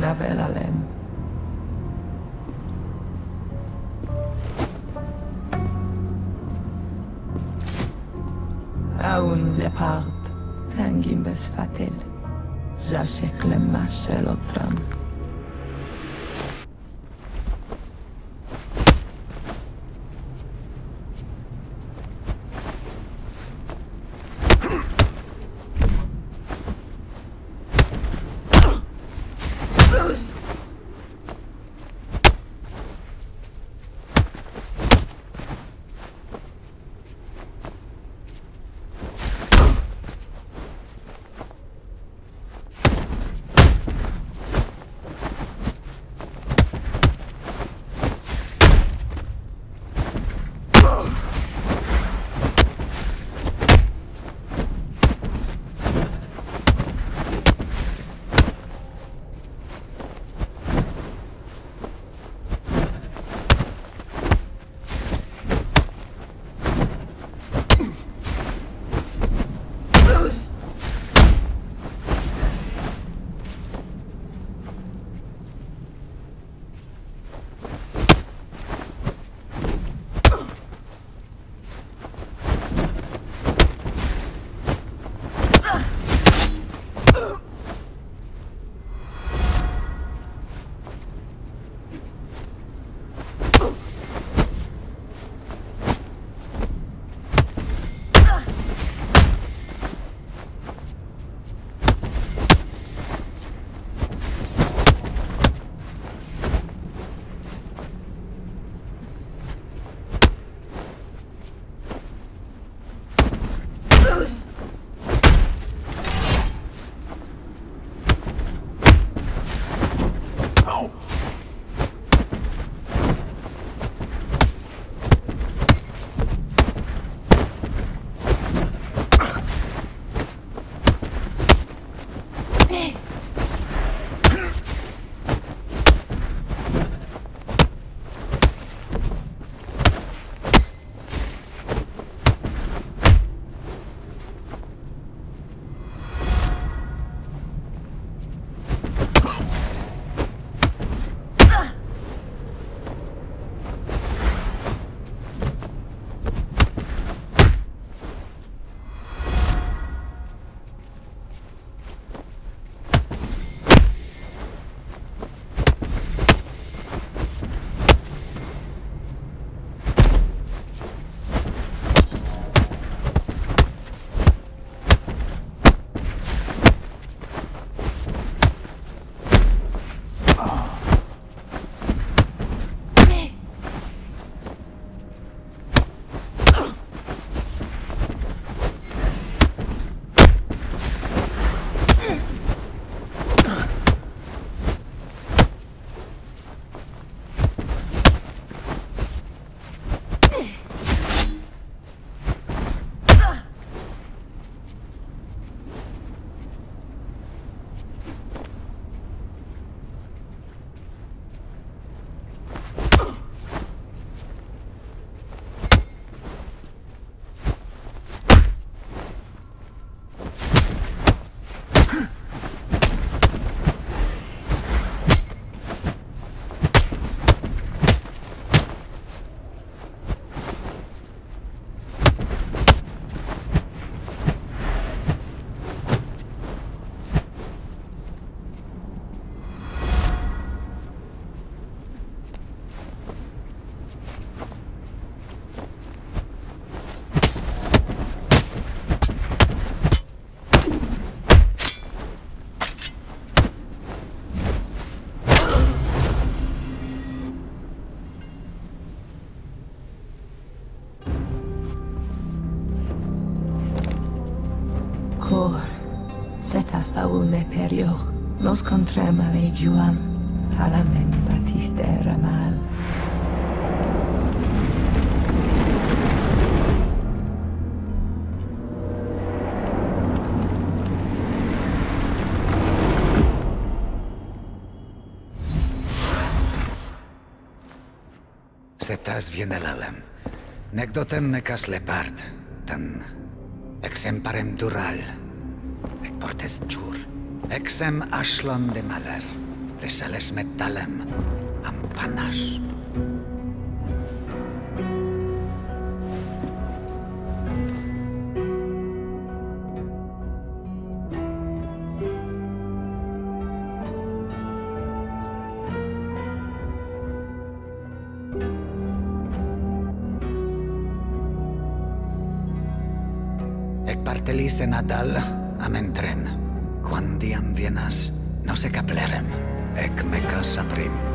Nave LLM. Aun Lepard, Tangim Besfatel, Zasek Lemma seta saune perio, nos contrem alegiuam, talamen batistera mal. Zetas vienelalem. Negdotem mecas lepard. Tan exemparem dural. Portes jur. Exem ashlon de maler. les metalem am panache. Ec amentren, quandiam vienas, no se caplerem, ec meca saprim.